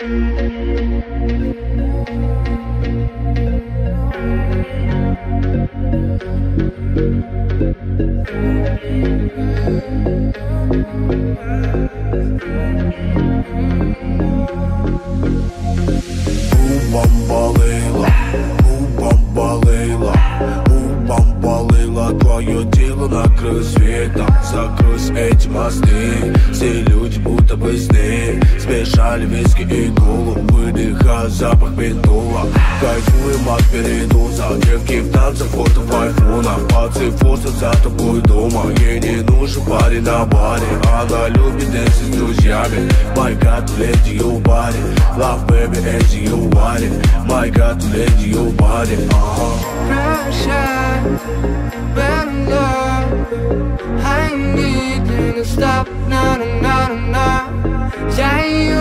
Закрой эти мосты. Все люди будто бы сны Смешали виски и колу. Выдыха запах ментола Кайфуем от передоза. Девки в танце, фото в айфонах. Пацы форсят за тобой дома. Ей не нужен парень на баре Она любит дэнсить с друзьями My God, lady, your body. Love, baby, it's your body. My God, lady, your body. Uh-huh. Pressure, better love. I need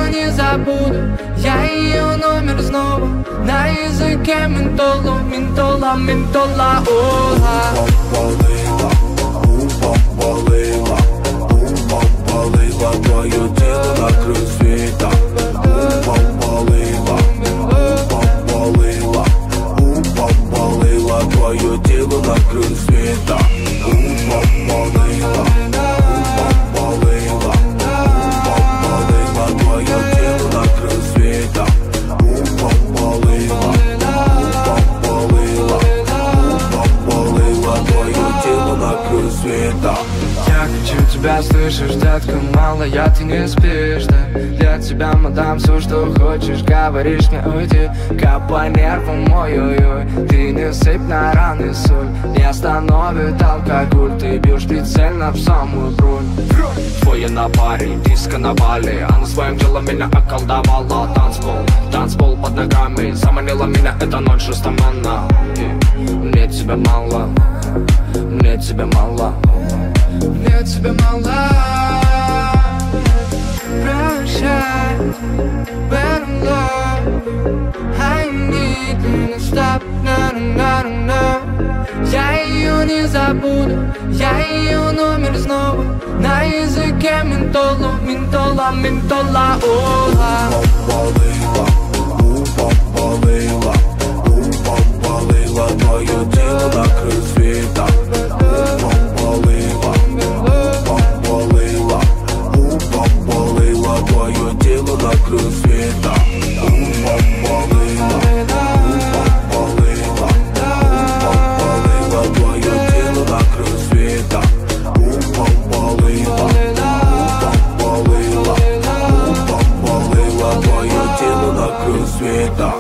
не забуду, я ее номер снова На языке ментола, ментола, ментола, ола. Болела, болела, болела, твое тело губам болела, твое тело накрой светом. Губам болела, светом. Я хочу тебя, слышишь, детка, малая, ты не спишь, да. Для тебя, мадам, все, что хочешь, говоришь мне уйти Как по нервам, ой-ой-ой Ты не сыпь на раны соль. Не остановит алкоголь Ты бьешь прицельно в самую бронь. Двое на паре, диско на бале Она своим делом меня околдовала. Танцпол, танцпол под ногами Заманила меня эта ночь шестоманна Мне тебя мало, мне тебя мало Мне тебя мало Прощай, better love I need you to stop, na na na na na Я ее не забуду, я ее номер снова. На языке ментола, ментола, ментола, ола. болела, тело накрой светом. Губам болела, губам болела, губам болела, твое тело накрой светом. Губам болела, губам болела, губам болела, твое тело накрой светом.